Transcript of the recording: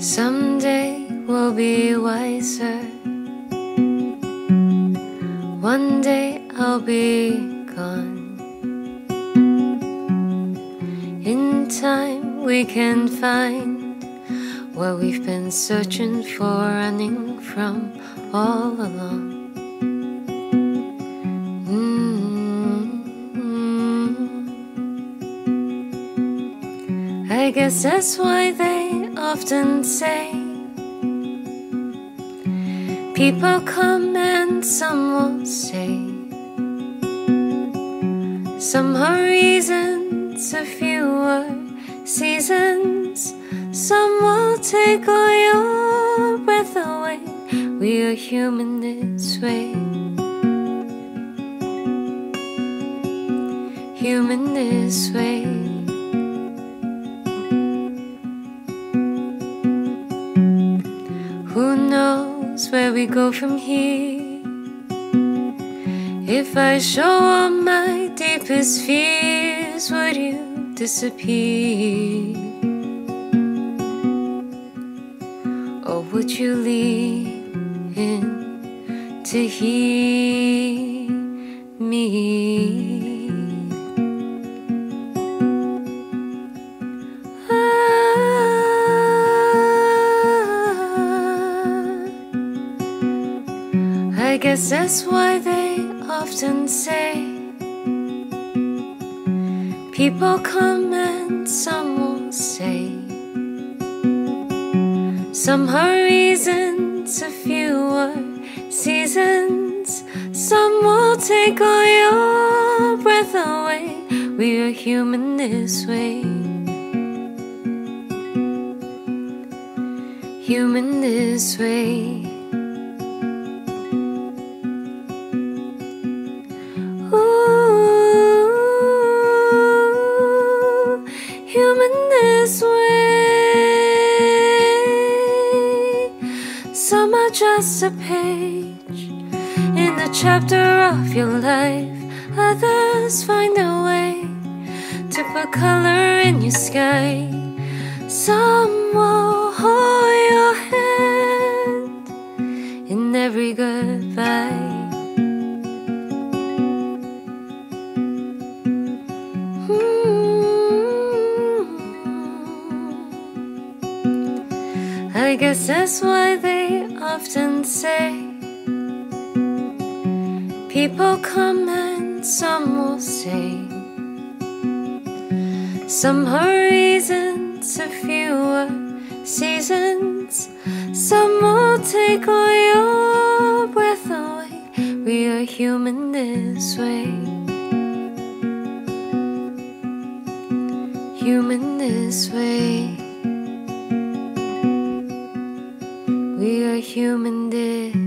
Someday we'll be wiser. One day I'll be gone. In time we can find what we've been searching for, running from all along. Mm-hmm. I guess that's why they often say People come and some will say Some are reasons, a few are seasons Some will take all your breath away We are human this way Human this way Who knows where we go from here? If I show all my deepest fears, would you disappear? Or would you lean in to hear me? Ah, I guess that's why they often say People come and some will say Some are reasons, a few are seasons. Some will take all your breath away. We are human this way. Human this way Some are just a page in the chapter of your life. Others find a way to put color in your sky. Some I guess that's why they often say People come and some will stay. Some are reasons, a few are seasons. Some will take all your breath away. We are human this way. Human this way. Are human way.